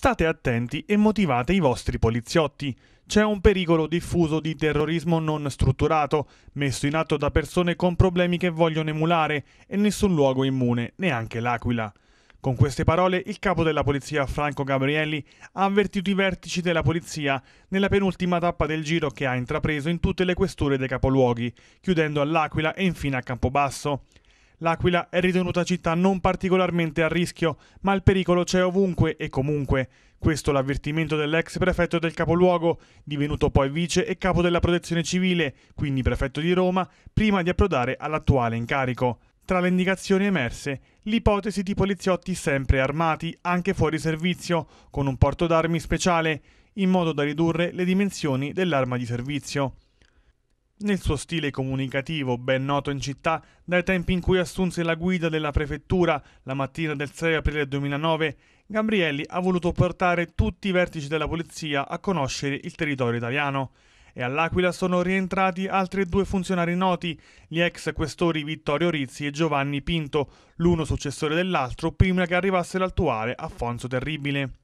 State attenti e motivate i vostri poliziotti. C'è un pericolo diffuso di terrorismo non strutturato, messo in atto da persone con problemi che vogliono emulare e nessun luogo immune, neanche l'Aquila. Con queste parole il capo della polizia Franco Gabrielli ha avvertito i vertici della polizia nella penultima tappa del giro che ha intrapreso in tutte le questure dei capoluoghi, chiudendo all'Aquila e infine a Campobasso. L'Aquila è ritenuta città non particolarmente a rischio, ma il pericolo c'è ovunque e comunque. Questo l'avvertimento dell'ex prefetto del capoluogo, divenuto poi vice e capo della protezione civile, quindi prefetto di Roma, prima di approdare all'attuale incarico. Tra le indicazioni emerse, l'ipotesi di poliziotti sempre armati, anche fuori servizio, con un porto d'armi speciale, in modo da ridurre le dimensioni dell'arma di servizio. Nel suo stile comunicativo, ben noto in città dai tempi in cui assunse la guida della prefettura la mattina del 6 aprile 2009, Gabrielli ha voluto portare tutti i vertici della polizia a conoscere il territorio italiano. E all'Aquila sono rientrati altri due funzionari noti, gli ex questori Vittorio Rizzi e Giovanni Pinto, l'uno successore dell'altro prima che arrivasse l'attuale Affonso Terribile.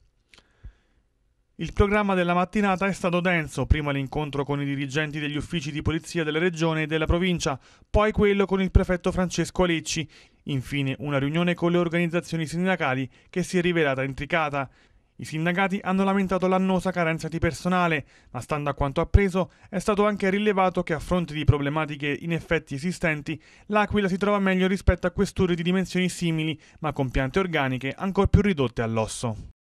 Il programma della mattinata è stato denso, prima l'incontro con i dirigenti degli uffici di polizia della regione e della provincia, poi quello con il prefetto Francesco Alecci, infine una riunione con le organizzazioni sindacali che si è rivelata intricata. I sindacati hanno lamentato l'annosa carenza di personale, ma stando a quanto appreso è stato anche rilevato che a fronte di problematiche in effetti esistenti, l'Aquila si trova meglio rispetto a questure di dimensioni simili, ma con piante organiche ancor più ridotte all'osso.